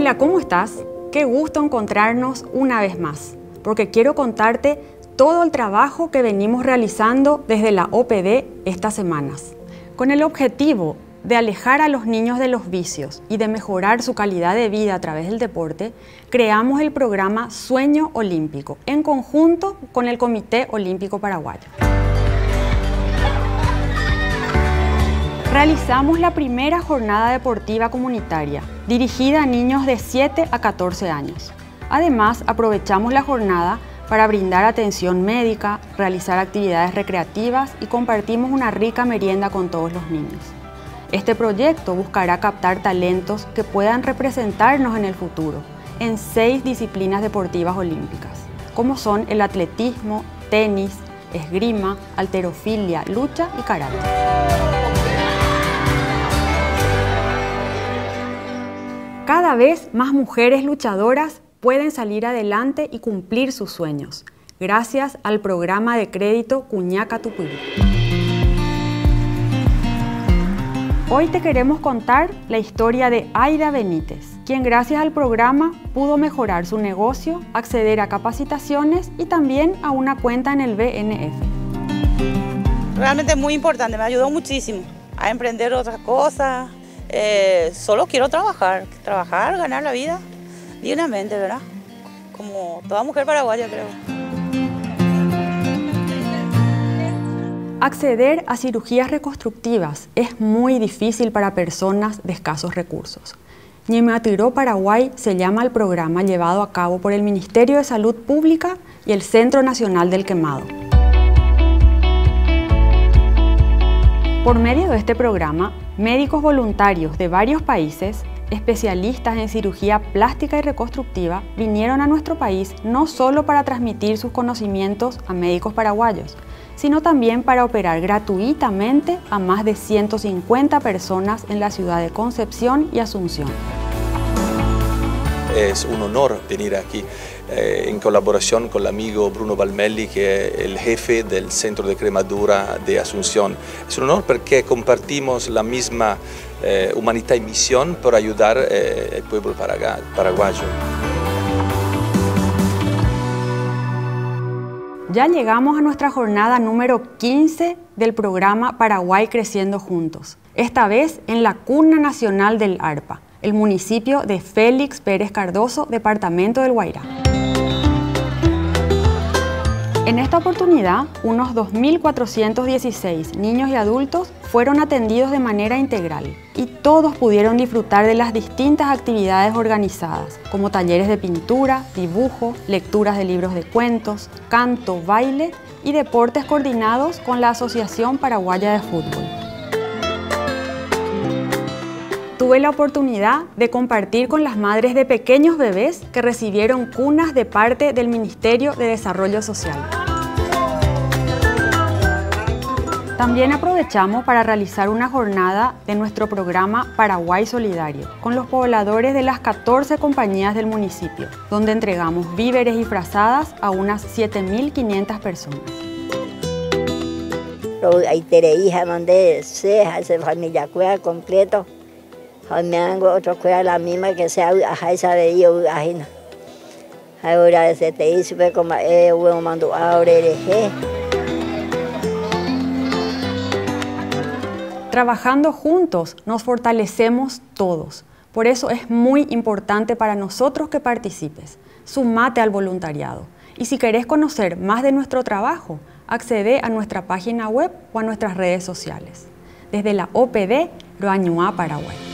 Hola, ¿cómo estás? Qué gusto encontrarnos una vez más, porque quiero contarte todo el trabajo que venimos realizando desde la OPD estas semanas, con el objetivo de alejar a los niños de los vicios y de mejorar su calidad de vida a través del deporte, creamos el programa Sueño Olímpico en conjunto con el Comité Olímpico Paraguayo. Realizamos la primera jornada deportiva comunitaria dirigida a niños de 7 a 14 años. Además, aprovechamos la jornada para brindar atención médica, realizar actividades recreativas y compartimos una rica merienda con todos los niños. Este proyecto buscará captar talentos que puedan representarnos en el futuro en seis disciplinas deportivas olímpicas, como son el atletismo, tenis, esgrima, alterofilia, lucha y karate. Cada vez más mujeres luchadoras pueden salir adelante y cumplir sus sueños, gracias al programa de crédito Cuñaca Tupirí. Hoy te queremos contar la historia de Aida Benítez, quien gracias al programa pudo mejorar su negocio, acceder a capacitaciones y también a una cuenta en el BNF. Realmente muy importante, me ayudó muchísimo a emprender otras cosas, eh, solo quiero trabajar, trabajar, ganar la vida dignamente, ¿verdad? Como toda mujer paraguaya, creo. Acceder a cirugías reconstructivas es muy difícil para personas de escasos recursos. Ñematiró Paraguay se llama el programa llevado a cabo por el Ministerio de Salud Pública y el Centro Nacional del Quemado. Por medio de este programa, médicos voluntarios de varios países, especialistas en cirugía plástica y reconstructiva, vinieron a nuestro país no solo para transmitir sus conocimientos a médicos paraguayos, sino también para operar gratuitamente a más de 150 personas en la ciudad de Concepción y Asunción. Es un honor venir aquí eh, en colaboración con el amigo Bruno Balmelli, que es el jefe del Centro de Cremadura de Asunción. Es un honor porque compartimos la misma eh, humanidad y misión por ayudar al eh, pueblo paraguayo. Ya llegamos a nuestra jornada número 15 del programa Paraguay Creciendo Juntos, esta vez en la cuna nacional del ARPA, el municipio de Félix Pérez Cardoso, departamento del Guairá. En esta oportunidad, unos 2.416 niños y adultos fueron atendidos de manera integral y todos pudieron disfrutar de las distintas actividades organizadas, como talleres de pintura, dibujo, lecturas de libros de cuentos, canto, baile y deportes coordinados con la Asociación Paraguaya de Fútbol. Tuve la oportunidad de compartir con las madres de pequeños bebés que recibieron cunas de parte del Ministerio de Desarrollo Social. También aprovechamos para realizar una jornada de nuestro programa Paraguay Solidario con los pobladores de las 14 compañías del municipio, donde entregamos víveres y frazadas a unas 7.500 personas. Hija mandé ceja, familia cueva completo. Me hago otro cueva la misma que sea ajá esa de yo ajena. Ahora se te hizo como eh mando ahora Trabajando juntos nos fortalecemos todos. Por eso es muy importante para nosotros que participes. Sumate al voluntariado. Y si querés conocer más de nuestro trabajo, accede a nuestra página web o a nuestras redes sociales. Desde la OPD Roañuá, Paraguay.